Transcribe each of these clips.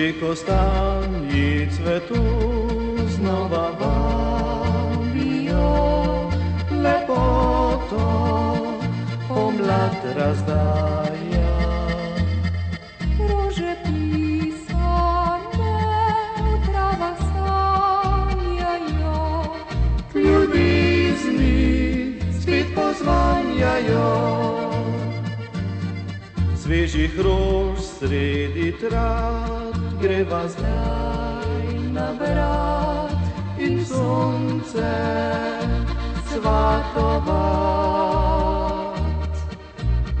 Že kostanji cvetu znova vabijo lepoto, pomlad razdaja. Rože pisane v travah sanjajo, ljubizni spet pozvanjajo. Svežih rož sredi trat greva zdaj na vrat in sonce svatovat.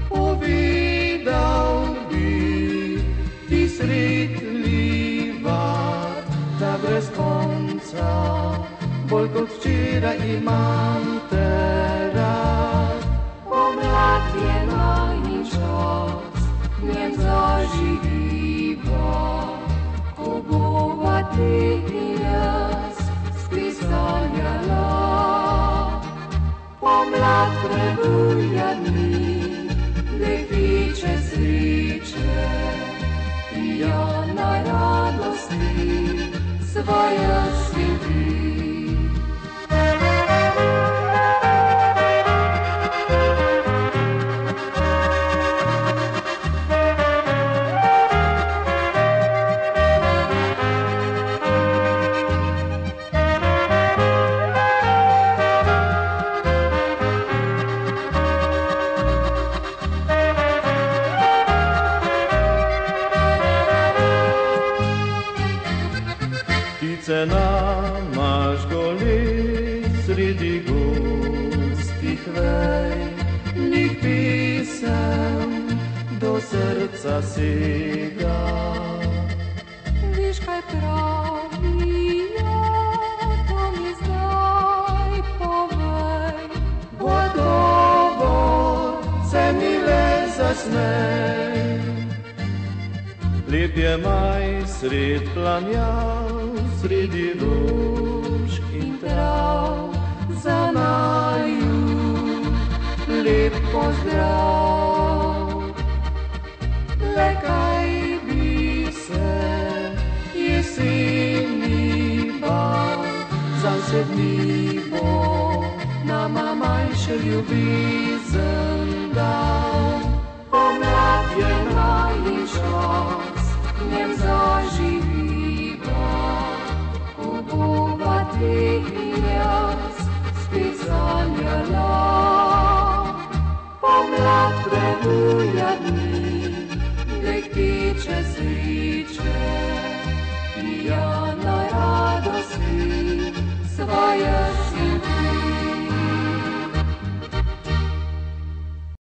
Povedal bi ti sretljiva, da brez konca bolj kot včeraj imam te rad. pomlad je najin Pomlad prebuja dni, dekliče sreče, pijana radosti, svoje Ptice namaš goli sredi gustih vej, njih pisem do srca sega. Viš kaj pravijo, to mi zdaj povej. Gotovo se mi le zasmej. Lep je maj sred planjav, sredi luč in trav, za naju lep pozdrav. Le kaj bi se jeseni bal, za vse dni bo nama manjše ljubezen Pomlad